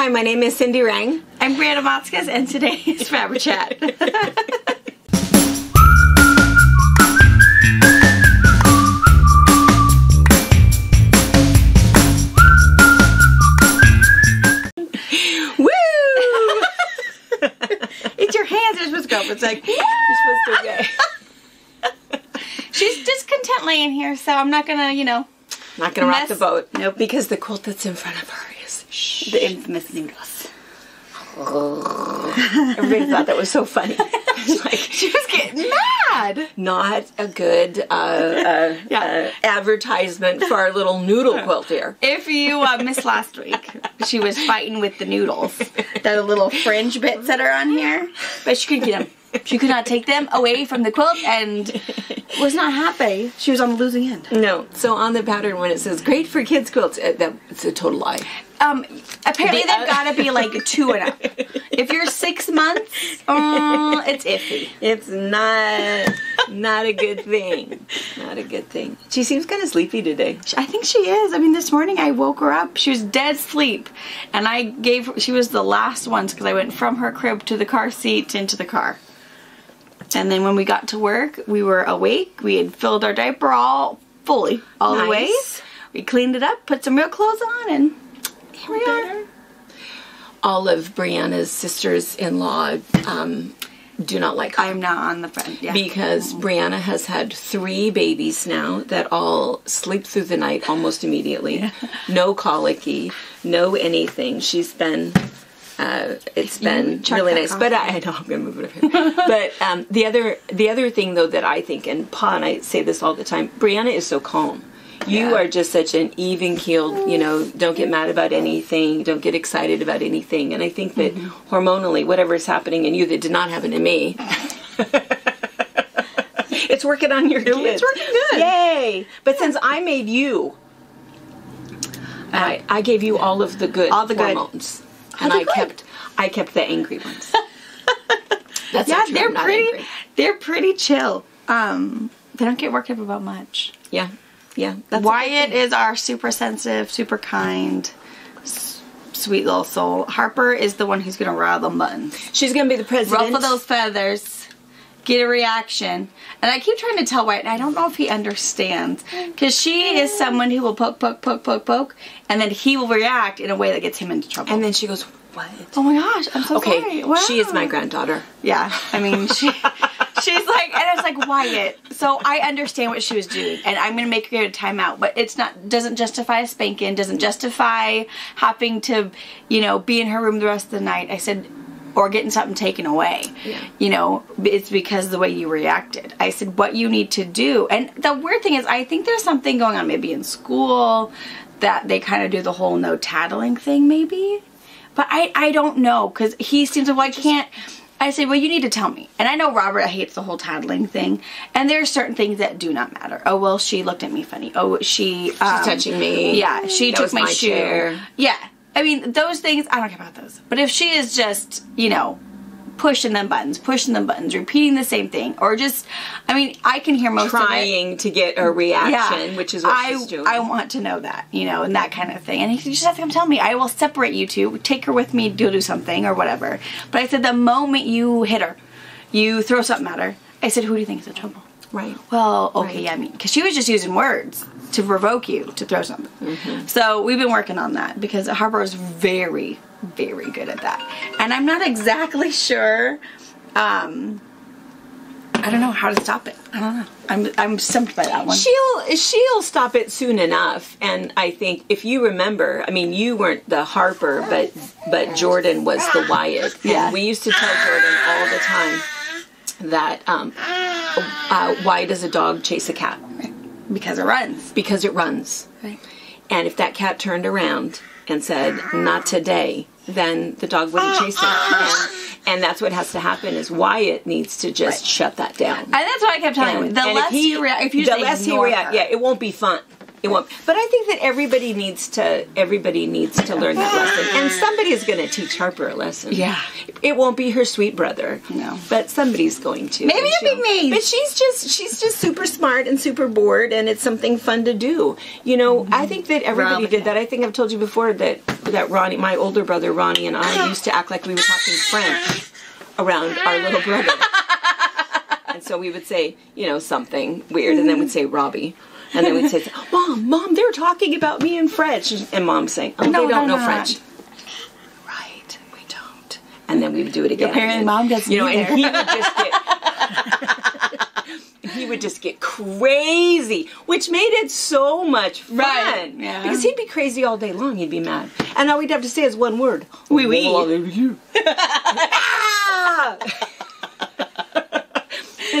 Hi, my name is Cindi Rang. I'm Brianna Motzkes, and today is FabriChat. Woo! it's your hands are supposed to go up. It's like, You're supposed to she's just content laying here, so I'm not gonna, you know, Not gonna rock the boat. Nope. Because the quilt that's in front of her. The infamous noodles. Everybody thought that was so funny. Like She was getting mad. not a good uh, uh, Yeah. uh, advertisement for our little noodle quilt here. If you uh, missed last week, she was fighting with the noodles. The little fringe bits that are on here. But she couldn't get them. She could not take them away from the quilt and was not happy. She was on the losing end. No. So on the pattern when it says "great for kids quilts," uh, it's a total lie. Um, apparently The they've oth- got to be like two and up. If you're six months, uh, it's iffy. It's not not a good thing. Not a good thing. She seems kind of sleepy today. I think she is. I mean, this morning I woke her up. She was dead sleep, and I gave. She was the last ones because I went from her crib to the car seat into the car. And then when we got to work, we were awake. We had filled our diaper all fully, all the Nice. ways. We cleaned it up, put some real clothes on, and here we are. All of Brianna's sisters-in-law um, do not like her. I'm not on the front. Yeah. because Brianna has had three babies now that all sleep through the night almost immediately. No colicky, no anything. She's been. Uh, it's been really nice, but I, I know I'm going to move it up here. but um, the other, the other thing though that I think, and Pa and I say this all the time, Brianna is so calm. You Yeah. are just such an even keeled, you know, don't get mad about anything, don't get excited about anything. And I think that Mm-hmm. hormonally, whatever is happening in you that did not happen in me, it's working on your kids. It's working good. Yay! But since I made you, I, I gave you all of the good All the good. Hormones, and I good. kept I kept the angry ones. That's yeah, true. they're I'm pretty. angry. They're pretty chill. Um, they don't get worked up about much. Yeah, yeah. That's a Wyatt is our super sensitive, super kind, s- sweet little soul. Harper is the one who's gonna rile them buttons, She's gonna be the president. ruffle those feathers, get a reaction. And I keep trying to tell Wyatt, and I don't know if he understands, because she is someone who will poke, poke, poke, poke, poke, and then he will react in a way that gets him into trouble. And then she goes, "What?" oh my gosh, I'm so Okay, sorry. Wow. she is my granddaughter. Yeah, I mean, she, she's like, and it's like Wyatt. So I understand what she was doing, and I'm gonna make her get a timeout. But it's not doesn't justify a spanking, doesn't justify having to, you know, be in her room the rest of the night. I said, or getting something taken away. Yeah. You know, it's because of the way you reacted. I said, what you need to do, and the weird thing is, I think there's something going on maybe in school that they kind of do the whole no tattling thing, maybe. But I, I don't know because he seems to well I can't. I say, well, you need to tell me. And I know Robert hates the whole tattling thing, and there are certain things that do not matter. Oh well, she looked at me funny. Oh, she um, touching me. Yeah, she That took my, my shoe. chair. Yeah, I mean those things. I don't care about those. But if she is just you know pushing them buttons, pushing them buttons, repeating the same thing, or just, I mean, I can hear most of it Trying to get a reaction, which is what I, she's doing. I want to know that, you know, and that kind of thing. And he just has to come tell me. I will separate you two, take her with me, go do something or whatever. But I said, the moment you hit her, you throw something at her. I said, who do you think is in trouble? Right. Well, okay, Right. yeah, I mean, because she was just using words to provoke you to throw something. Mm-hmm. So we've been working on that because Harper is very, very good at that. And I'm not exactly sure. Um, I don't know how to stop it. I don't know. I'm I'm stumped by that one. She'll she'll stop it soon enough, and I think if you remember, I mean, you weren't the Harper, but but Jordan was the Wyatt. Yeah. And we used to tell Jordan all the time that um, uh, why does a dog chase a cat? because it runs. Because it runs, Right. and if that cat turned around and said, "Not today," then the dog wouldn't chase it. And, and that's what has to happen is Wyatt needs to just Right. shut that down. And that's what I kept telling him. The less if he, you react, if you the less he ignore react, yeah, it won't be fun. It won't. But I think that everybody needs to everybody needs to learn that lesson, and somebody is going to teach Harper a lesson. Yeah. it won't be her sweet brother. No. but somebody's going to. Maybe it'll be me. But she's just she's just super smart and super bored, and it's something fun to do. You know, mm-hmm. I think that everybody Robin. did that. I think I've told you before that that Ronnie, my older brother Ronnie, and I used to act like we were talking French around our little brother. And so we would say, you know, something weird, and then we'd say Robbie. And then we'd say, Mom, Mom, they're talking about me in French. And Mom's saying, Oh, No, they don't know not. French. Right, we don't. And then we would do it again. Apparently Mom doesn't You know, either. and he would just get. he would just get crazy, which made it so much fun. Right, yeah. Because he'd be crazy all day long. He'd be mad, and all we'd have to say is one word. Oui, oui. Ah!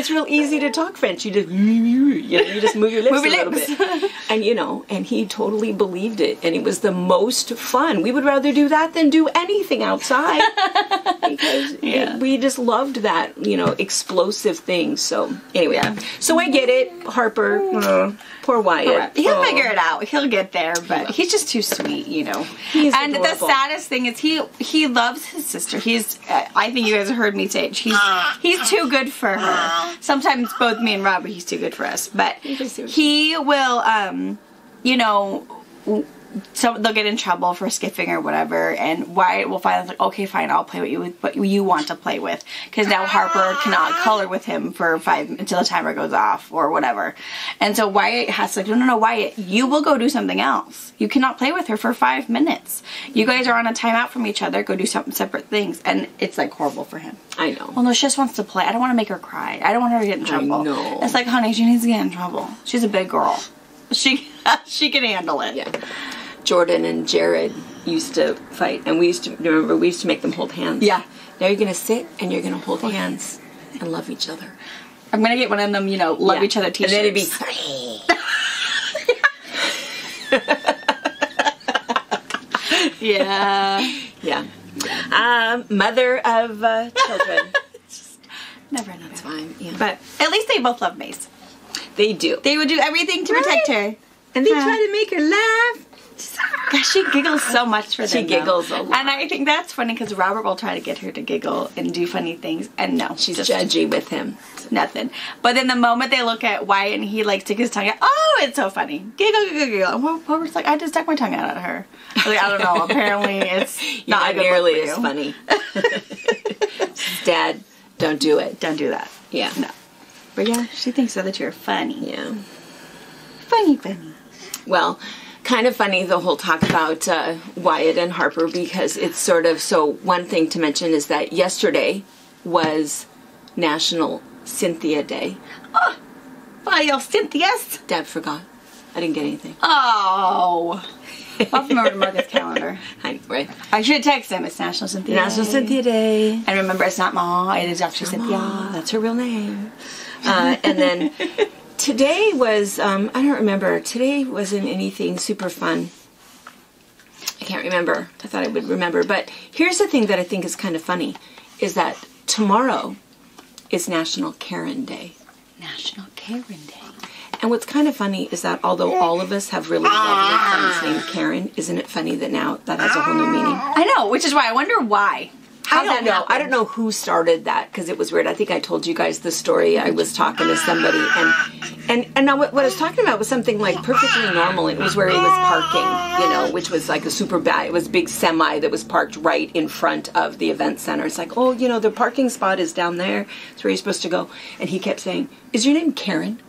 It's real easy to talk French. You just you, know, you just move your lips Move a little lips. bit, and you know, and he totally believed it, and it was the most fun. We would rather do that than do anything outside because it- we just loved that, you know, explosive thing. So anyway, Yeah. so I get it, Harper. uh, poor Wyatt. He'll Oh. figure it out. He'll get there, but he's just too sweet, you know. He's and the saddest thing is he he loves his sister. He's uh, I think you guys have heard me say it. He's he's too good for her. Sometimes both me and Robert, he's too good for us. But can see what he will, um, you know. So they'll get in trouble for skipping or whatever, and Wyatt will finally like, okay, fine, I'll play with you with what you want to play with, because now Harper cannot color with him for five until the timer goes off or whatever, and so Wyatt has to like, no, no, no, Wyatt, you will go do something else. You cannot play with her for five minutes. You guys are on a timeout from each other. Go do something separate things, and it's like horrible for him. I know. Well, no, she just wants to play. I don't want to make her cry. I don't want her to get in trouble. I know. It's like, honey, she needs to get in trouble. She's a big girl. She she can handle it. Yeah. Jordan and Jared used to fight, and we used to remember we used to make them hold hands. Yeah. Now you're gonna sit and you're gonna hold hands and love each other. I'm gonna get one of them, you know, love Yeah. each other And t-shirts. then it'd be yeah. Yeah. Um, mother of uh, children. Never know. Fine. Yeah. But at least they both love Mace. they do. They would do everything to protect her. and they Yeah. try to make her laugh. She giggles so much for them. She though. giggles a lot. And I think that's funny because Robert will try to get her to giggle and do funny things, and no, She's just judgy with him. nothing. But then the moment they look at Wyatt and he like sticks his tongue out, oh, it's so funny. Giggle, giggle, giggle. And Robert's like, I just stuck my tongue out at her. I Like, I don't know. Apparently, it's Not not a good nearly as funny. Dad, don't do it. Don't do that. Yeah. No. But yeah, she thinks so that you're funny. Yeah. Funny, funny. Well, kind of funny the whole talk about uh, Wyatt and Harper because it's sort of so. One thing to mention is that yesterday was National Cynthia Day. Bye, Cynthia's. Dad forgot. I didn't get anything. Oh. I'll remember to mark his calendar. I, right. I should text him. It's National Cynthia National Day. Cynthia Day. And remember, it's not Ma. It is actually Cynthia. That's her real name. Uh, and then today was, um, I don't remember, today wasn't anything super fun. I can't remember. I thought I would remember. But here's the thing that I think is kind of funny is that tomorrow is National Karen Day. National Karen Day. And what's kind of funny is that although all of us have really lovely friends named Karen, isn't it funny that now that has a whole new meaning? I know, which is why I wonder why. How I don't that know. I don't know who started that because it was weird. I think I told you guys the story. I was talking to somebody, and and and now what, what I was talking about was something like perfectly normal. It was where he was parking, you know, which was like a super bad. It was a big semi that was parked right in front of the event center. It's like, oh, you know, the parking spot is down there. It's where you're supposed to go. And he kept saying, "Is your name Karen?"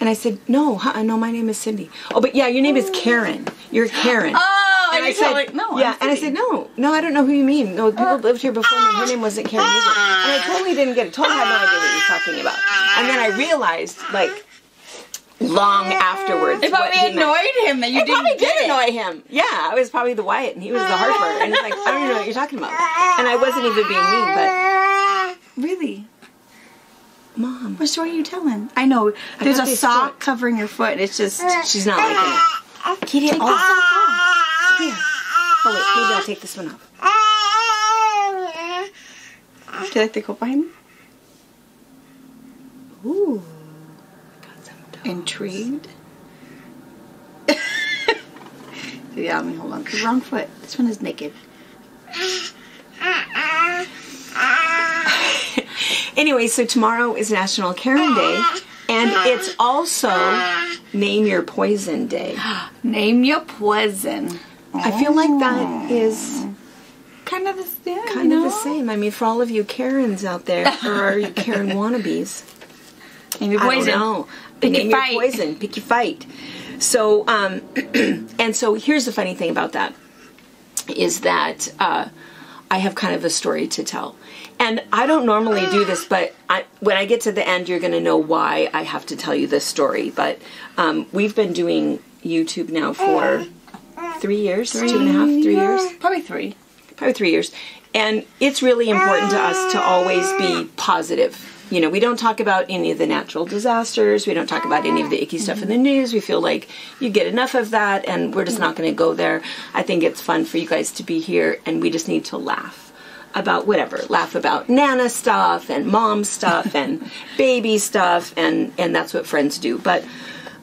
And I said, "No, huh, no, my name is Cindi." Oh, but yeah, your name is Karen. You're Karen. Oh, And and I said, totally, no. yeah, I'm and I said, no, no, I don't know who you mean. No, people uh, lived here before me. Her name uh, wasn't Karen either. And I totally didn't get it. Totally had no idea what he was talking about. And then I realized, like, long afterwards, It what probably he meant. annoyed him that you It didn't probably get did it. annoy him. Yeah, I was probably the Wyatt, and he was the Harper. And it's like, I don't even know what you're talking about. And I wasn't even being mean, but Really? mom, What story are you telling? I know. There's a sock foot. covering your foot. And it's just. she's not liking it. Kitty, Take the sock off. Oh wait, maybe I'll take this one off. Do you like the coat behind me? Ooh. Got some dough. Intrigued. yeah, let me hold on. The wrong foot. This one is naked. Anyway, so tomorrow is National Karen Day, and it's also Name Your Poison Day. Name your poison. I feel like that is Kind of the yeah, kind you of the same. I mean, for all of you Karens out there, or are you Karen wannabes? Maybe I don't poison. know. Pick Name your your fight. poison. Pick your fight. So, um, and so here's the funny thing about that is that uh, I have kind of a story to tell. And I don't normally do this, but I, when I get to the end, you're going to know why I have to tell you this story. But um, we've been doing YouTube now for three years, two and a half, three years Probably three. probably three years. And it's really important to us to always be positive. You know, we don't talk about any of the natural disasters. We don't talk about any of the icky stuff in the mm-hmm. news. We feel like you get enough of that and we're just not going to go there. I think it's fun for you guys to be here and we just need to laugh about whatever. Laugh about Nana stuff and mom stuff and baby stuff and and that's what friends do. But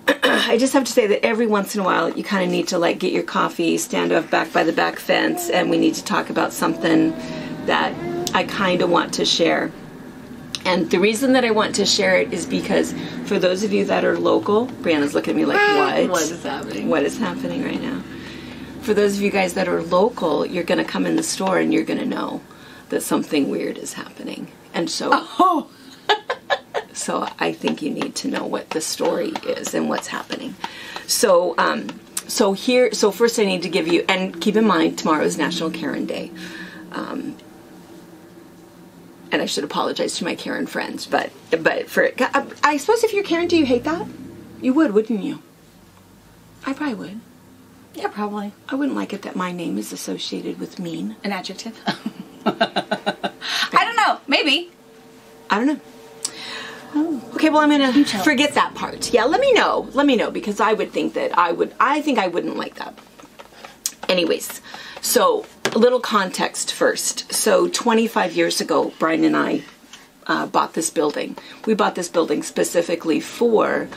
I just have to say that every once in a while you kind of need to like get your coffee, stand up back by the back fence, and we need to talk about something that I kind of want to share. And the reason that I want to share it is because for those of you that are local, Brianna's looking at me like, ah, what? What is happening? What is happening right now? For those of you guys that are local, you're going to come in the store and you're going to know that something weird is happening. And so Oh, so I think you need to know what the story is and what's happening. So, um, so here, so first I need to give you, and keep in mind tomorrow is National Karen Day. Um, and I should apologize to my Karen friends, but but for I, I suppose if you're Karen, do you hate that? You would, wouldn't you? I probably would. yeah, probably I wouldn't like it that my name is associated with mean. an adjective. I don't know. Maybe. I don't know. Okay, well, I'm gonna forget that part. Yeah, let me know. Let me know because I would think that I would. I think I wouldn't like that. Anyways, so a little context first. So 25 years ago, Brian and I uh, bought this building. We bought this building specifically for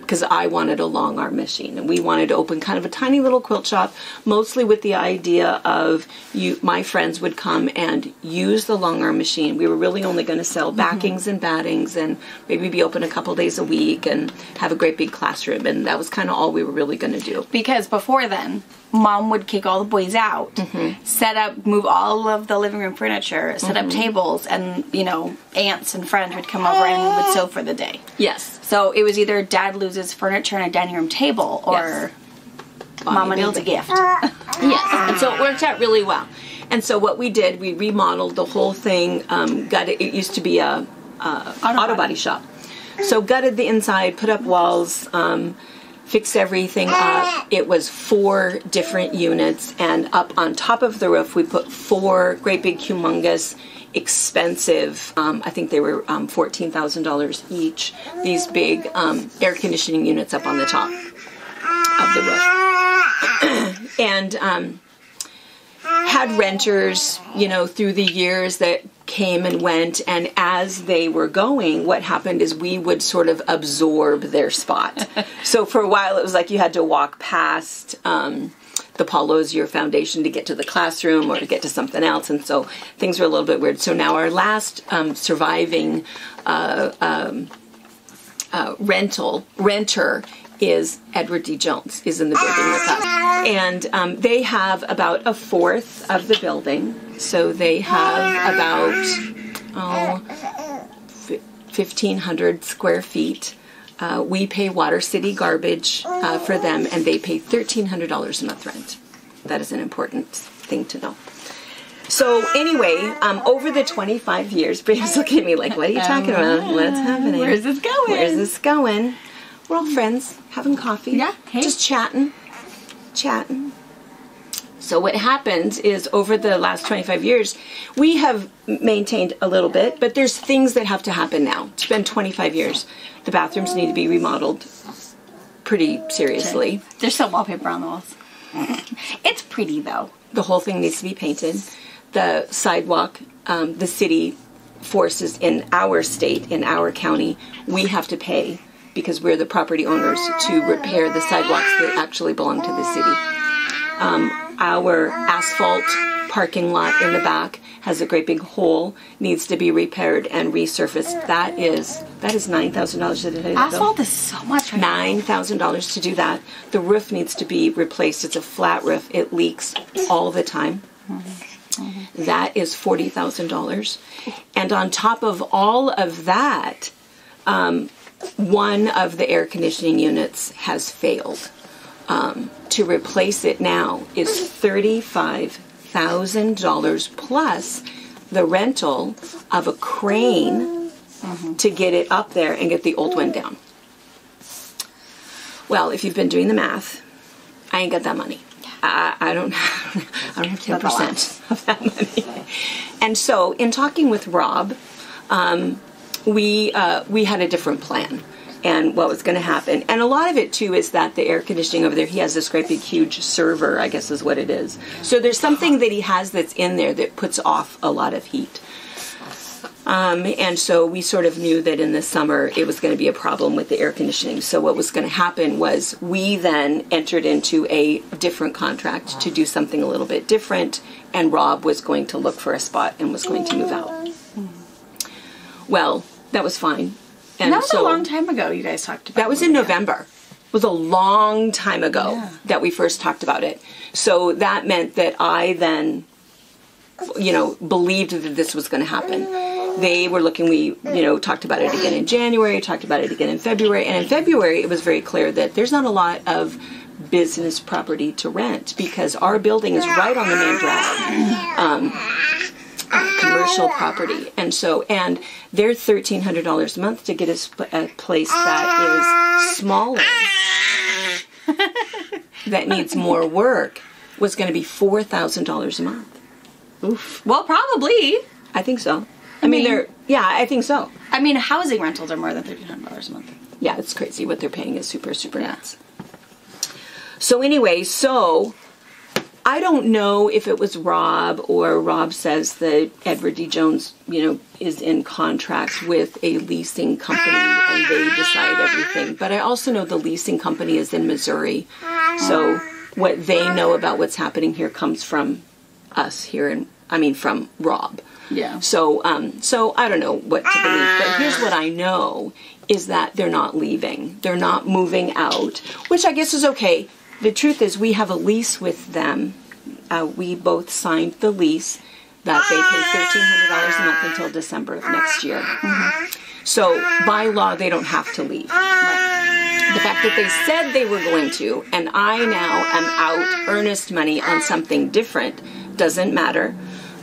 because I wanted a long arm machine and we wanted to open kind of a tiny little quilt shop, mostly with the idea of you, my friends would come and use the long arm machine. We were really only going to sell backings and battings and maybe be open a couple days a week and have a great big classroom. And that was kind of all we were really going to do. Because before then, mom would kick all the boys out, Mm-hmm. set up, move all of the living room furniture, set Mm-hmm. up tables, and you know, aunts and friends would come over and we would sew for the day. Yes. So it was either dad loses furniture and a dining room table, or Yes. mama needs a gift. Yes, and so it worked out really well. And so what we did, we remodeled the whole thing. Um, got it. It used to be a, a auto, body. body shop. So gutted the inside, put up walls, um, fixed everything up. It was four different units, and up on top of the roof, we put four great big, humongous, expensive. Um, I think they were um, fourteen thousand dollars each. These big um, air conditioning units up on the top of the roof and um, had renters, you know, through the years that came and went. And as they were going, what happened is we would sort of absorb their spot. so for a while, it was like you had to walk past. Um, the Paul Lozier Foundation to get to the classroom or to get to something else, and so things were a little bit weird. So now our last um, surviving uh, rental renter is Edward D. Jones is in the building with us, and um, they have about a fourth of the building. So they have about oh, fifteen hundred square feet. Uh, we pay Water City garbage uh, for them, and they pay thirteen hundred dollars a month rent. That is an important thing to know. So anyway, um, over the 25 years, Brianna's looking at me like, "What are you talking about? What's happening? Where's this going? Where's this going?" We're all friends, having coffee, Yeah, hey. just chatting, chatting. So what happens is over the last 25 years, we have maintained a little bit, but there's things that have to happen now. It's been 25 years. The bathrooms need to be remodeled pretty seriously. There's some wallpaper on the walls. it's pretty though. The whole thing needs to be painted. The sidewalk, um, the city forces in our state, in our county, we have to pay because we're the property owners to repair the sidewalks that actually belong to the city. Um, our asphalt parking lot in the back has a great big hole, needs to be repaired and resurfaced. That is that is nine thousand dollars. Did I tell you that, Asphalt is so much. Right nine thousand dollars to do that. The roof needs to be replaced. It's a flat roof. It leaks all the time. That is forty thousand dollars, and on top of all of that, um, one of the air conditioning units has failed. Um, to replace it now is thirty-five thousand dollars plus the rental of a crane to get it up there and get the old one down. Well, if you've been doing the math, I ain't got that money. I, I don't. I don't have ten That's a lot. percent of that money. And so, in talking with Rob, um, we uh, we had a different plan and what was going to happen. And a lot of it too is that the air conditioning over there. He has this great big huge server, I guess is what it is. So there's something that he has that's in there that puts off a lot of heat. Um, and so we sort of knew that in the summer it was going to be a problem with the air conditioning. So what was going to happen was we then entered into a different contract to do something a little bit different, and Rob was going to look for a spot and was going to move out. Well, that was fine. And That was so a long time ago. You guys talked about that was in. November. It was a long time ago Yeah. that we first talked about it. So that meant that I then, you know, believed that this was going to happen. They were looking, we, you know, talked about it again in January, talked about it again in February. And in February, it was very clear that there's not a lot of business property to rent because our building is right on the main drag. Um, commercial property, and so and they're thirteen hundred dollars a month to get a, a place that is smaller, that needs more work, was going to be four thousand dollars a month. Oof. Well, probably. I think so. I, mean, mean- they're yeah, I think so. I mean, housing rentals are more than thirteen hundred dollars a month. Yeah, it's crazy what they're paying is super super nuts. So anyway, so I don't know if it was Rob or Rob says that Edward D. Jones, you know, is in contract with a leasing company and they decide everything. But I also know the leasing company is in Missouri. So what they know about what's happening here comes from us here and I mean from Rob. Yeah. So, um, so I don't know what to believe, but here's what I know is that they're not leaving. They're not moving out, which I guess is okay. The truth is, we have a lease with them. Uh, we both signed the lease that they pay thirteen hundred dollars a month until December of next year. So by law, they don't have to leave. The fact that they said they were going to, and I now am out earnest money on something different, doesn't matter.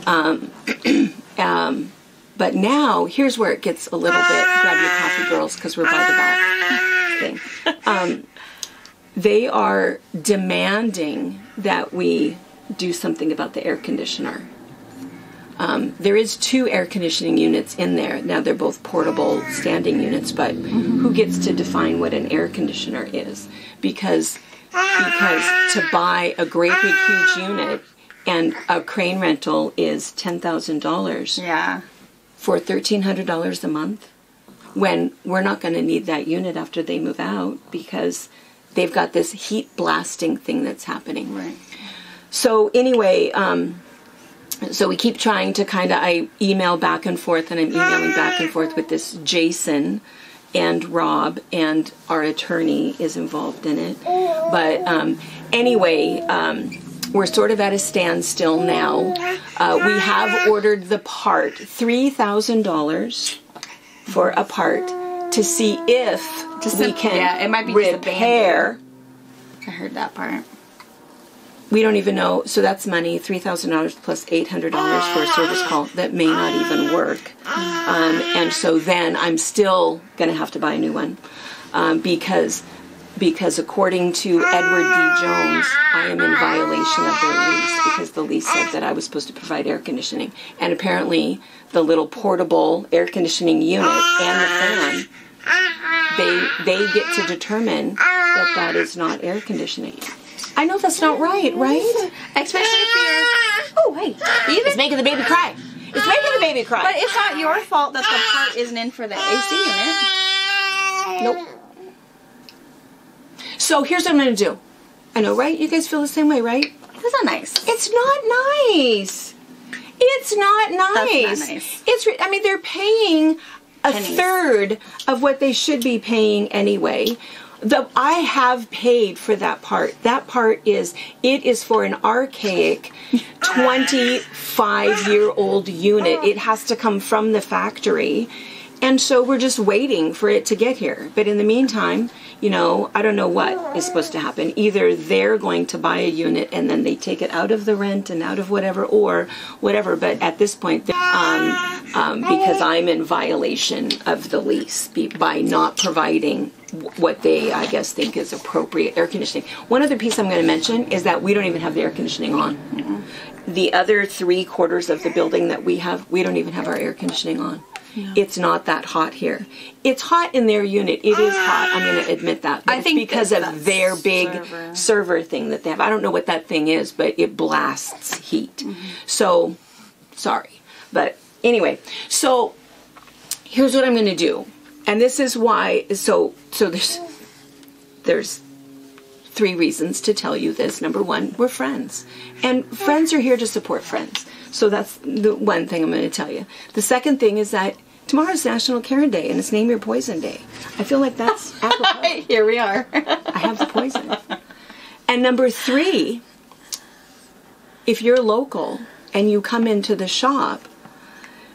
Um, um, but now, here's where it gets a little bit grab your coffee, girls, because we're by the back thing. Um, they are demanding that we do something about the air conditioner. Um, there is two air conditioning units in there. Now they're both portable standing units, but who gets to define what an air conditioner is? Because because to buy a great big huge unit and a crane rental is ten thousand dollars Yeah. for thirteen hundred dollars a month when we're not going to need that unit after they move out because they've got this heat blasting thing that's happening. Right. So anyway, um, so we keep trying to kind of I email back and forth, and I'm emailing back and forth with this Jason and Rob, and our attorney is involved in it. But um, anyway, um, we're sort of at a standstill now. Uh, we have ordered the part, three thousand dollars for a part to see if we sim- can yeah, it might be repair. I heard that part. We don't even know. So that's money, three thousand dollars plus eight hundred dollars for a service call that may not even work. Um, and so then I'm still going to have to buy a new one um, because because according to Edward D. Jones, I am in violation of their lease because the lease said that I was supposed to provide air conditioning, and apparently the little portable air conditioning unit and the fan they they get to determine that that is not air conditioning. I know that's not right, right? Especially if you're. Oh, hey. Even, It's making the baby cry. It's making the baby cry. but it's not your fault that the part isn't in for the AC unit. Nope. So here's what I'm going to do. I know, right? You guys feel the same way, right? This not nice. It's not nice. It's not nice. Not nice. It's. re- I mean, they're paying a Pennies. third of what they should be paying anyway. The I have paid for that part. That part is it is for an archaic 25 year old unit. It has to come from the factory. And so we're just waiting for it to get here. But in the meantime, you know, I don't know what is supposed to happen. Either they're going to buy a unit and then they take it out of the rent and out of whatever, or whatever. But at this point, um, um, because I'm in violation of the lease by not providing what they, I guess, think is appropriate air conditioning. One other piece I'm going to mention is that we don't even have the air conditioning on. The other three quarters of the building that we have, we don't even have our air conditioning on. It's not that hot here. It's hot in their unit. It is hot. I'm going to admit that. I it's think because of their big server. server thing that they have. I don't know what that thing is, but it blasts heat. Mm-hmm. So, sorry. But anyway, so here's what I'm going to do. And this is why so so there's there's three reasons to tell you this. Number 1, we're friends. And friends are here to support friends. So that's the one thing I'm going to tell you. The second thing is that tomorrow's National Karen Day and it's Name Your Poison Day. I feel like that's apropos. Here we are. I have the poison. And number three, if you're local and you come into the shop,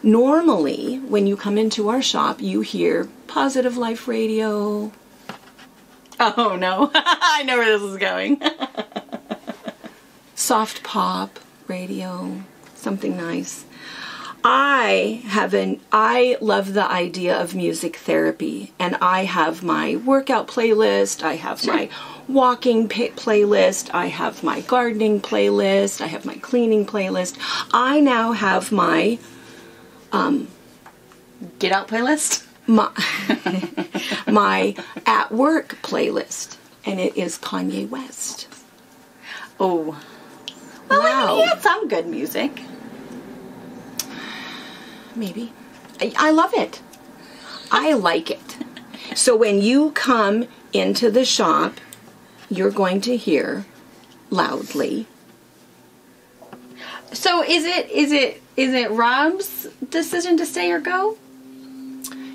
normally when you come into our shop, you hear Positive Life Radio, oh no. I know where this is going. soft pop radio, something nice. I have an I love the idea of music therapy and I have my workout playlist, I have my walking playlist, I have my gardening playlist, I have my cleaning playlist. I now have my um, Get out playlist. my my at work playlist and it is Kanye West. Oh. Well, I Wow. mean, he had some good music. Maybe. I, I love it. I like it. So when you come into the shop, you're going to hear loudly. So is it is it is it Rob's decision to stay or go?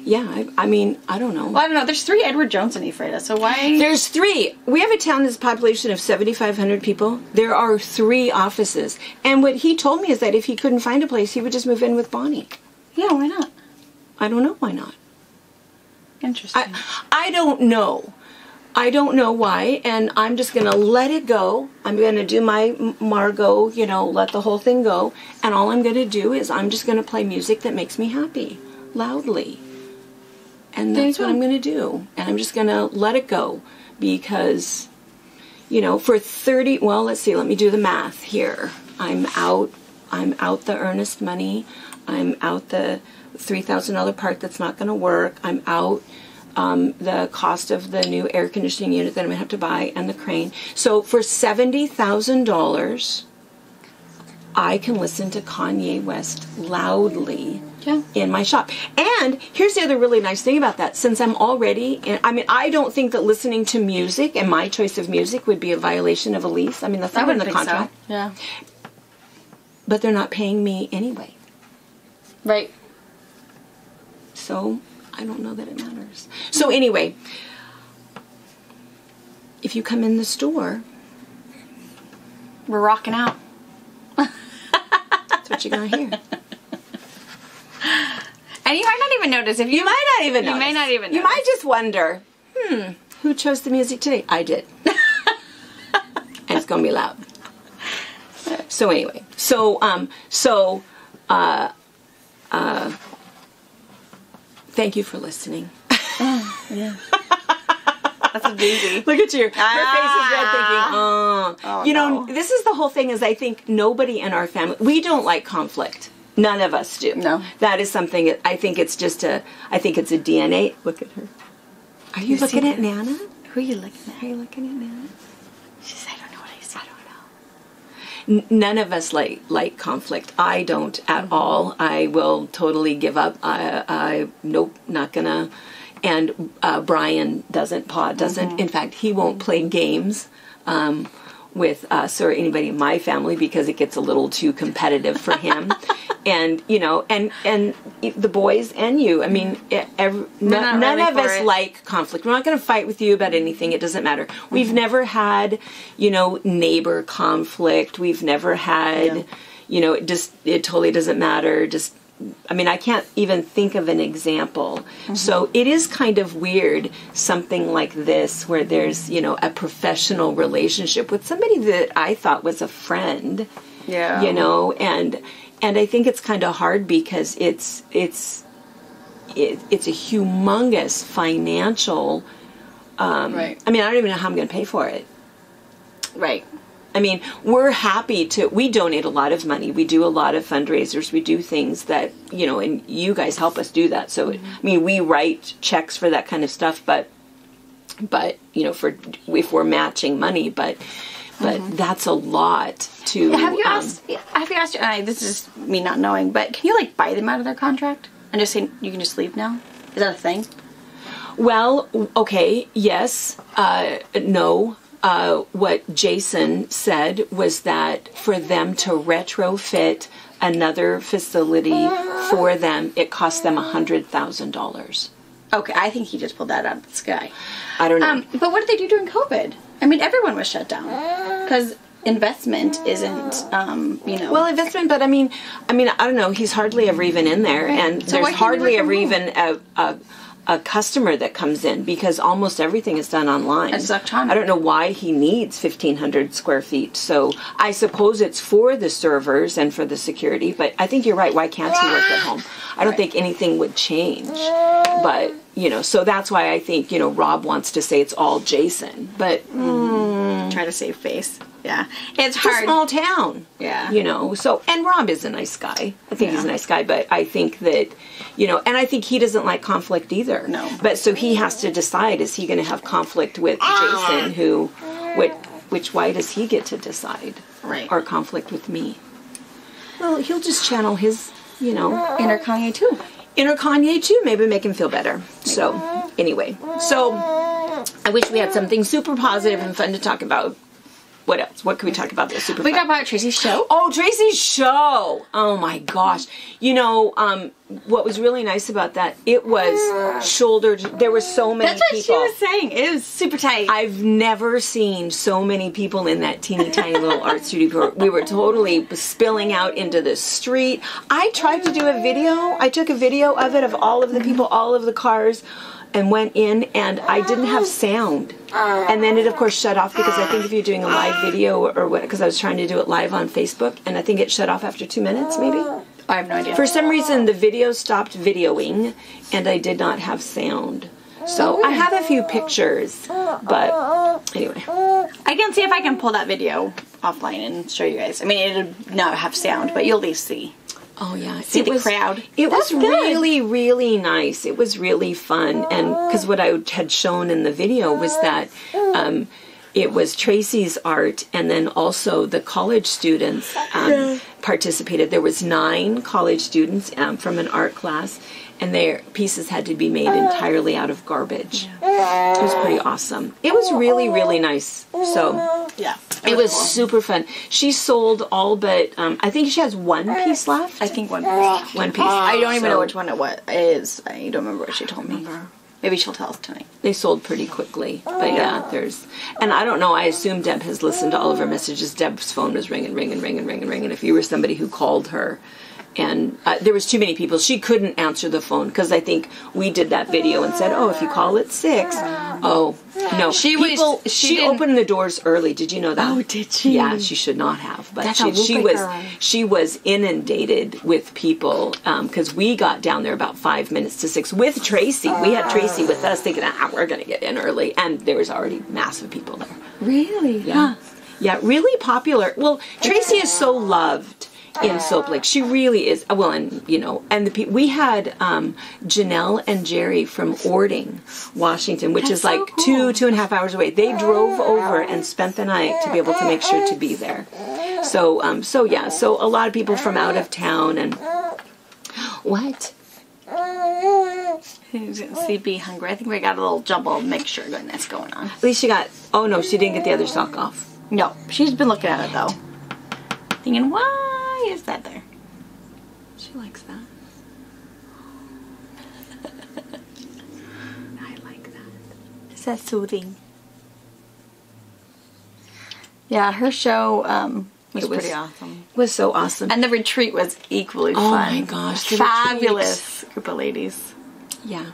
Yeah, I, I mean, I don't know. Well, I don't know. There's three Edward Jones in Ephrata, so why? There's three. We have a town that's a population of 7,500 people. There are three offices. And what he told me is that if he couldn't find a place, he would just move in with Bonnie. Yeah, why not? I don't know why not. Interesting. I, I don't know. I don't know why, and I'm just gonna let it go. I'm gonna do my Margot, you know, let the whole thing go, and all I'm gonna do is I'm just gonna play music that makes me happy, loudly. And that's what. I'm gonna do. And I'm just gonna let it go because, you know, for 30, well, let's see, let me do the math here. I'm out, I'm out the earnest money, I'm out the $3,000 part that's not gonna work, I'm out um, the cost of the new air conditioning unit that I'm gonna have to buy and the crane. So for seventy thousand dollars, I can listen to Kanye West loudly Yeah. in my shop. And here's the other really nice thing about that: since I'm already, in, I mean, I don't think that listening to music and my choice of music would be a violation of a lease. I mean, that's not in the contract. so. Yeah. But they're not paying me anyway, Right. so I don't know that it matters. So anyway, if you come in the store, We're rocking out. that's what you're gonna hear. And you might not even notice if you, You might not even. You may not even You notice. might just wonder, hmm, who chose the music today? I did. and it's gonna be loud. So anyway, so um, so uh, uh, thank you for listening. Yeah. That's a doozy. Look at you. Her face is red, thinking, Ah. oh. Oh, you know, no. this is the whole thing. Is I think nobody in our family we don't like conflict. None of us do. No. that is something. I think it's just a. I think it's a DNA. Look at her. Are you, You looking at Nana? Who are you looking at? Are you looking at Nana? She said, I don't know what I see. I don't know. N- none of us like like conflict. I don't at all. I will totally give up. I, I nope, not gonna. And uh, Brian doesn't. Paul doesn't. In fact, he won't play games um, with us or anybody in my family because it gets a little too competitive for him. and you know, and and the boys and you. I mean, e- ev- not none, of us it. like conflict. We're not going to fight with you about anything. It doesn't matter. We've Mm-hmm. never had, you know, neighbor conflict. We've never had, Yeah. you know, it just it totally doesn't matter. Just I mean, I can't even think of an example. Mm-hmm. So it is kind of weird, something like this, where there's, you know, a professional relationship with somebody that I thought was a friend, Yeah. you know, and and I think it's kind of hard because it's it's it, it's a humongous financial. Um, right. I mean, I don't even know how I'm going to pay for it. Right. I mean, we're happy to. We donate a lot of money. We do a lot of fundraisers. We do things that you know, and you guys help us do that. So, mm-hmm. I mean, we write checks for that kind of stuff, but, but you know, for if we're matching money, but, but that's a lot to. Have you um, asked? Have you asked? And I, this is me not knowing, but can you like buy them out of their contract and just say you can just leave now? Is that a thing? Well, okay, yes, uh, no. Uh, what Jason said was that for them to retrofit another facility for them, it cost them a hundred thousand dollars. Okay, I think he just pulled that out of the sky. I don't know. Um, but what did they do during COVID? I mean, everyone was shut down because investment isn't, um, you know. well, investment, but I mean, I mean, I don't know. He's hardly ever even in there, and So there's hardly ever even a, a a customer that comes in because almost everything is done online. It's electronic. I don't know why he needs 1,500 square feet. So I suppose it's for the servers and for the security, but I think you're right. Why can't he work at home? I don't think anything would change. But, you know, so that's why I think, you know, Rob wants to say it's all Jason. But mm. try to save face. Yeah, it's it's a hard. small town. Yeah. You know, so, and Rob is a nice guy. I think he's a nice guy, but I think that, you know, and I think he doesn't like conflict either. No. But so he has to decide is he going to have conflict with ah! Jason, who, which, which, why does he get to decide? Right. Or conflict with me? Well, he'll just channel his, you know, Inner Kanye too. inner Kanye too. Maybe make him feel better. So anyway, so I wish we had something super positive and fun to talk about. What else? What can we talk about this super We talked about Tracy's show. Oh, Tracy's show! Oh my gosh! You know, um, what was really nice about that? It was shouldered. There were so many That's what people. she was saying. It was super tight. I've never seen so many people in that teeny tiny little art studio. We were totally spilling out into the street. I tried to do a video. I took a video of it of all of the people, all of the cars, and went in, and I didn't have sound. Ah. And then it, of course, shut off because I think if you're doing a live video or what, because I was trying to do it live on Facebook, and I think it shut off after two minutes, maybe. Ah. I have no idea. For some reason, the video stopped videoing, and I did not have sound. So I have a few pictures, but anyway. I can see if I can pull that video offline and show you guys. I mean, it'll not have sound, but you'll at least see. Oh yeah, See the crowd. It That's was good. really, really nice. It was really fun, and because what I had shown in the video was that um, it was Tracy's art, and then also the college students um, participated. There was nine college students um, from an art class, and their pieces had to be made entirely out of garbage. It was pretty awesome. It was really, really nice. So Yeah. it was super fun. She sold all but um, I think she has one piece left. I think one. piece. one piece. I don't even So know which one it wa- is. I don't remember what she told me. Maybe she'll tell us tonight. They sold pretty quickly, but yeah, there's. And I don't know. I assume Deb has listened to all of her messages. Deb's phone was ringing, and ringing, and ringing, ringing, ringing. And if you were somebody who called her, and uh, there was too many people, she couldn't answer the phone because I think we did that video and said, "Oh, if you call at six, oh no." She was- she She, opened the doors early. Did you know that? Oh, did she? Yeah, she should not have. But That's she, she was she was inundated with people because we got down there about five minutes to six with Tracy. We had Tracy with us, thinking, "Ah, we're going to get in early," and there was already massive people there. Really? Yeah, yeah, really popular. Well, Tracy is so loved in Soap Lake. She really is. Well, and you know, and the pe- we had um, Janelle and Jerry from Ording, Washington, which That's is like cool. two two and a half hours away. They drove over and spent the night to be able to make sure to be there. So, um, so yeah, so a lot of people from out of town and what? He's getting sleepy, hungry. I think we got a little jumbled mixture goodness going on. At least she got. Oh no, she didn't get the other sock off. No, she's been looking at it though. Thinking, why is that there? She likes that. I like that. Is that soothing? Yeah, her show um, was, It was- pretty awesome. It was so awesome. And the retreat was equally Oh fun. my gosh, Fabulous group of ladies. Yeah.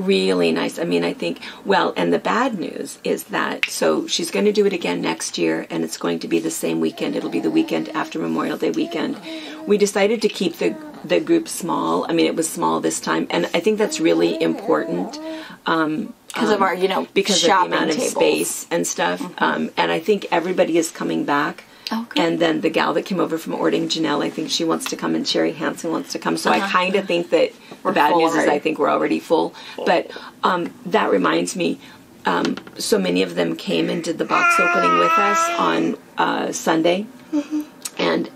Really nice. I mean, I think, well, and the bad news is that, so she's going to do it again next year, and it's going to be the same weekend. It'll be the weekend after Memorial Day weekend. We decided to keep the, the group small. I mean, it was small this time, and I think that's really important. Um, Because of our, you know, because of the amount of tables. space and stuff. Um, and I think everybody is coming back. Oh. And then the gal that came over from Orting, Janelle, I think she wants to come, and Sherry Hansen wants to come. So I Uh-huh. kind of think that We're the bad full news is. I think we're already full. But um, that reminds me, um, so many of them came and did the box opening with us on uh, Sunday, Mm-hmm. and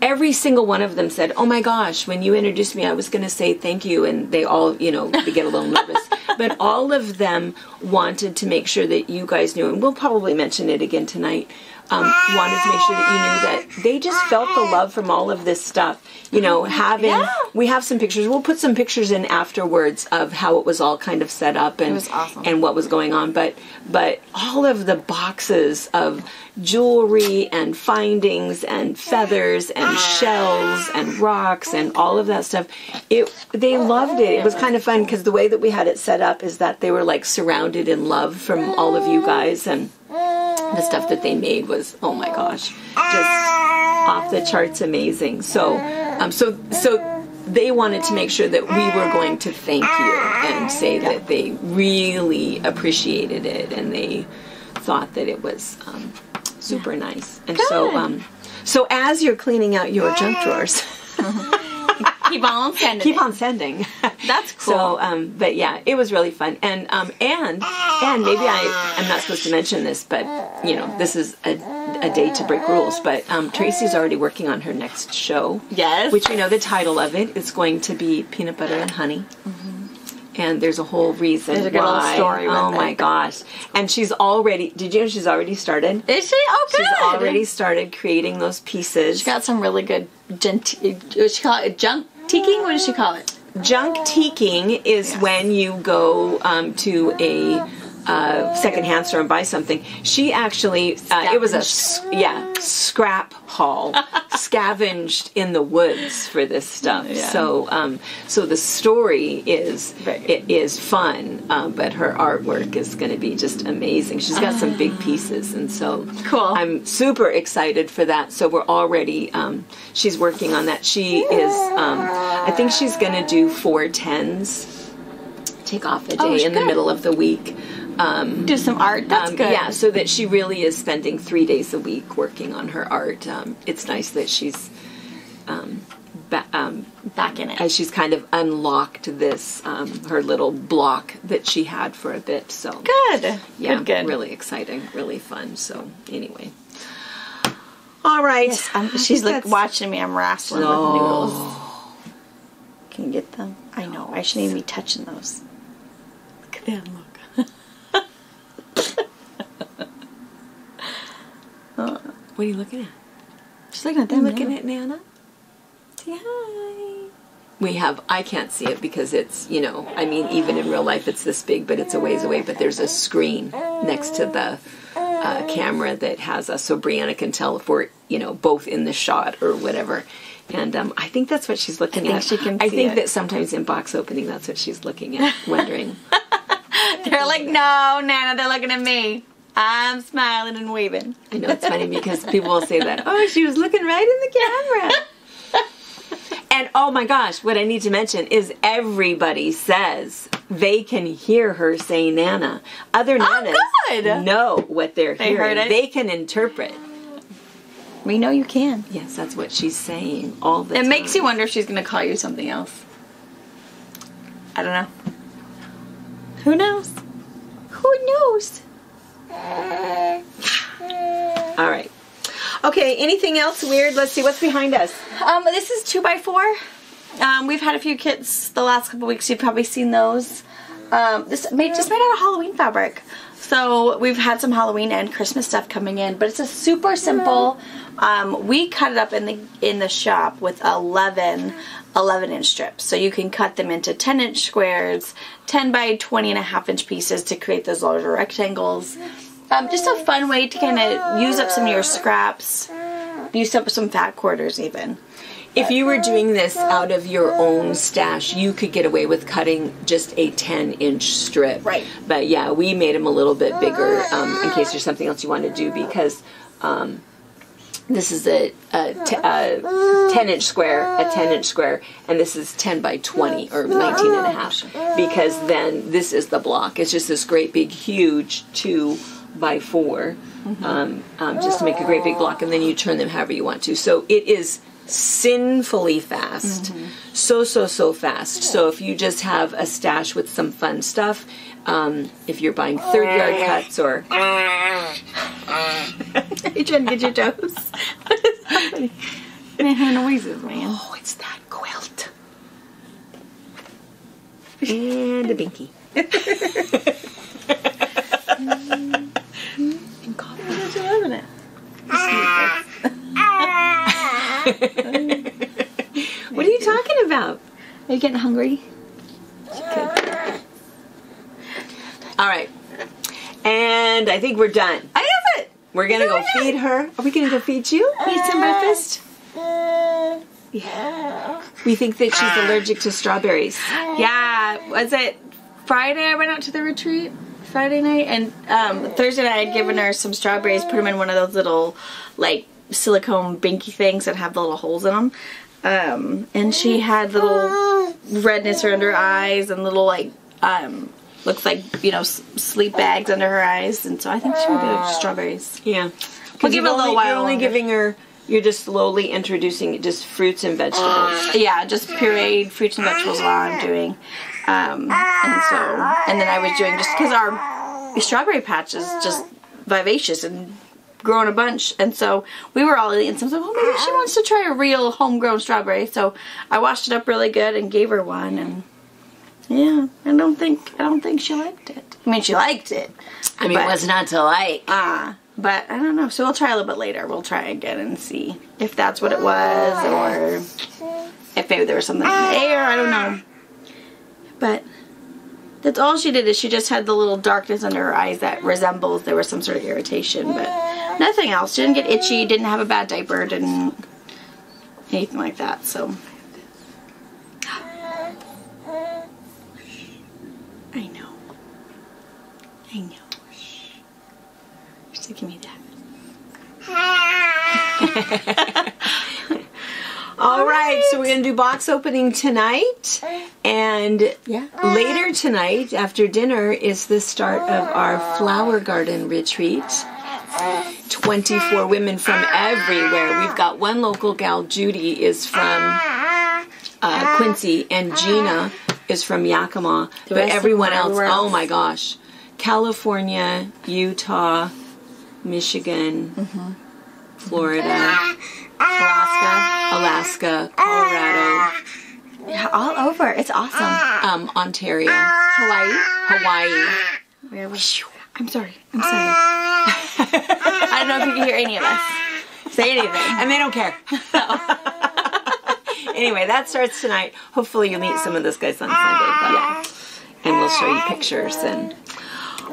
every single one of them said, "Oh my gosh, when you introduced me, I was going to say thank you," and they all, you know, they get a little nervous. But all of them wanted to make sure that you guys knew, and we'll probably mention it again tonight. Um, wanted to make sure that you knew that they just felt the love from all of this stuff. You know, having Yeah. we have some pictures. We'll put some pictures in afterwards of how it was all kind of set up and awesome. and what was going on. But but all of the boxes of jewelry and findings and feathers and shells and rocks and all of that stuff, it they loved it. It was kind of fun because the way that we had it set up is that they were like surrounded in love from all of you guys and the stuff that they made was oh my gosh just off the charts amazing. So um, so so they wanted to make sure that we were going to thank you and say that they really appreciated it and they thought that it was um, super nice. And so um, so as you're cleaning out your junk drawers Keep on sending. keep on sending That's cool. so, um, but yeah, it was really fun, and um, and and maybe I I'm not supposed to mention this, but you know, this is a, a day to break rules. But um, Tracy's already working on her next show, Yes. which we know the title of it. it is going to be Peanut Butter and Honey. Mm-hmm And there's a whole reason There's a good why. story with oh it. my gosh! And she's already. Did you know she's already started? Is she? Oh, good. She's already started creating those pieces. She got some really good gent- what she call it junk teaking. What does she call it? Junk teaking is when you go um, to a uh, secondhand store and buy something. She actually, uh, it was a yeah scrap haul, scavenged in the woods for this stuff. Yeah. So, um, so the story is it is fun, um, but her artwork is going to be just amazing. She's got some big pieces, and so Cool. I'm super excited for that. So we're already um, she's working on that. She is um, I think she's going to do four tens. Take off a day Oh, in the middle of the week. Do some art. That's Um, good. Yeah, so that she really is spending three days a week working on her art. Um, it's nice that she's um, ba- um, Back in it. as she's kind of unlocked this um, her little block that she had for a bit. So good. yeah, Good. Good. really exciting, really fun. So anyway, all right. Yes, I'm, she's like that's- watching me. I'm wrestling No. with noodles. Can you get them? I know. I shouldn't even be touching those. Look at them. Look. What are you looking at? She's looking at them. Them. looking yeah. at Nana? Say hi. We have. I can't see it because it's you know. I mean, even in real life, it's this big, but it's a ways away. But there's a screen next to the uh, camera that has us, so Brianna can tell if we're you know both in the shot or whatever. And um, I think that's what she's looking think at. she can I think it. that sometimes in box opening, that's what she's looking at, wondering. They're like, no, Nana. They're looking at me. I'm smiling and waving. I know it's funny because people will say that. Oh, she was looking right in the camera. and oh my gosh, what I need to mention is everybody says they can hear her say Nana. Other oh, nanas good. know what they're They hearing. it? They can interpret. We know you can. Yes, that's what she's saying all the It time. makes you wonder if she's going to call you something else. I don't know. Who knows? Who knows? All right. Okay. Anything else weird? Let's see what's behind us. Um, this is two by four. Um, we've had a few kits the last couple weeks. You've probably seen those. Um, this made just made out of Halloween fabric. So we've had some Halloween and Christmas stuff coming in, but it's a super simple. Um, we cut it up in the in the shop with 11 11 inch strips. So you can cut them into 10 inch squares, 10 by 20 and a half inch pieces to create those larger rectangles. Um, just a fun way to kind of use up some of your scraps, use up some fat quarters even. If you were doing this out of your own stash, you could get away with cutting just a 10 inch strip. Right. But yeah, we made them a little bit bigger um, in case there's something else you want to do because um, this is a, a, t- a 10 inch square, a 10 inch square, and this is 10 by 20 or 19 and a half because then this is the block. It's just this great big huge 2 by 4 um, um, just to make a great big block, and then you turn them however you want to. So it is sinfully fast. So, so, so fast. So if you just have a stash with some fun stuff, um, if you're buying third yard cuts or You trying to get your toes? What is happening? Her noises, man. oh, it's that quilt and a binky. and coffee. What you loving it? What are you talking about? Are you getting hungry? All right, and I think we're done. I have it. We're gonna go feed her. Are we gonna go feed you? Eat some breakfast. Yeah. We think that she's allergic to strawberries. Yeah, was it Friday? I went out to the retreat Friday night, and um, Thursday night I'd given her some strawberries. Put them in one of those little like silicone binky things that have the little holes in them. Um, and she had little redness around her eyes and little like um, looks like you know s- sleep bags under her eyes, and so I think she would go to strawberries. Yeah. We'll give it a little only, while You're only longer. giving her. You're just slowly introducing just fruits and vegetables. Yeah, just pureed fruits and vegetables while I'm doing. Um, and so, and then I was doing just because our strawberry patch is just vivacious and growing a bunch. And so we were all eating some. So, well, maybe she wants to try a real homegrown strawberry. So I washed it up really good and gave her one. And yeah, I don't think I don't think she liked it. I mean, she liked it. I mean, But- what's not to like? Ah, but I don't know. So we'll try a little bit later. We'll try again and see if that's what it was or if maybe there was something in the air. I don't know. But that's all she did is she just had the little darkness under her eyes that resembles there was some sort of irritation, but nothing else. She didn't get itchy, didn't have a bad diaper, didn't anything like that. So I know. You're still give me that. All right, so we're gonna do box opening tonight, and Yeah. later tonight after dinner is the start of our flower garden retreat. 24 women from everywhere. We've got one local gal, Judy, is from uh, Quincy, and Gina is from Yakima. But everyone else, oh my gosh, California, Utah, Michigan, Mm-hmm. Florida, Alaska. Alaska, Colorado, Yeah, all over. It's awesome. um, Ontario, Hawaii. Hawaii. We have a- I'm sorry. I'm sorry. I don't know if you can hear any of us say anything. And they don't care. anyway, that starts tonight. Hopefully, you'll meet some of those guys on Sunday. But, And we'll show you pictures and.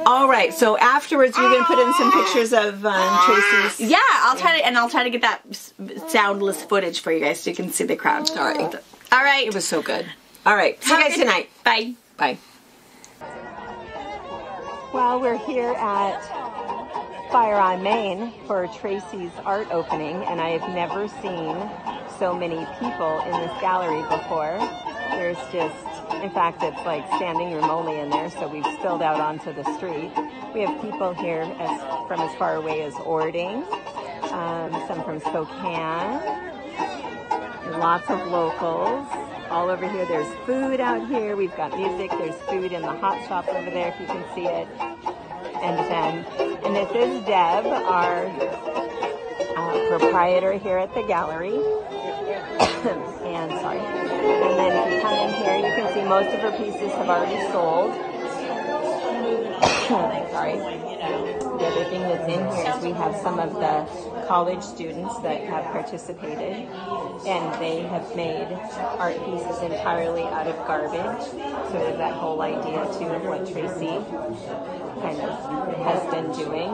All right. So afterwards, you're going to put in some pictures of um, Tracy's. Yeah, I'll try to, and I'll try to get that soundless footage for you guys so you can see the crowd. All right. All right. It was so good. All right. See you Have a guys good- tonight. Bye. Bye. Well, we're here at Fire on Main for Tracy's art opening, and I have never seen so many people in this gallery before. There's just, in fact, it's like standing room only in there, so we've spilled out onto the street. We have people here as, from as far away as Orting, um, some from Spokane, lots of locals all over here. There's food out here. We've got music. There's food in the hot shop over there if you can see it. And then, and this is Deb, our uh, proprietor here at the gallery. and sorry. And then if you come in here, most of her pieces have already sold. Sorry. The other thing that's in here is we have some of the college students that have participated, and they have made art pieces entirely out of garbage. Of that whole idea too of what Tracy kind of has been doing.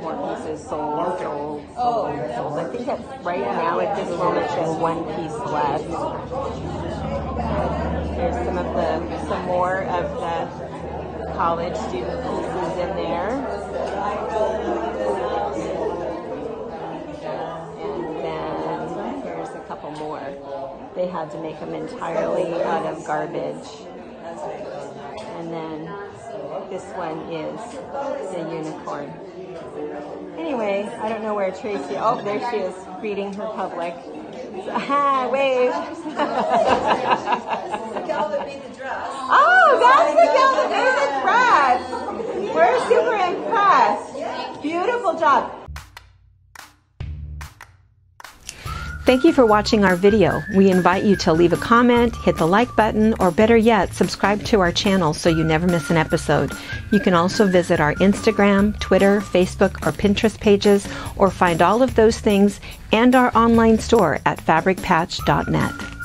More pieces sold, sold, sold, sold. I think that right now at this moment there's one piece left. There's some of the some more of the college student pieces in there. And then here's a couple more. They had to make them entirely out of garbage. And then this one is the unicorn. Anyway, I don't know where Tracy. Oh, there she is, greeting her public. Ah, wave. oh, that's the gal that made the dress. We're super impressed. Beautiful job. Thank you for watching our video. We invite you to leave a comment, hit the like button, or better yet, subscribe to our channel so you never miss an episode. You can also visit our Instagram, Twitter, Facebook, or Pinterest pages, or find all of those things and our online store at fabricpatch.net.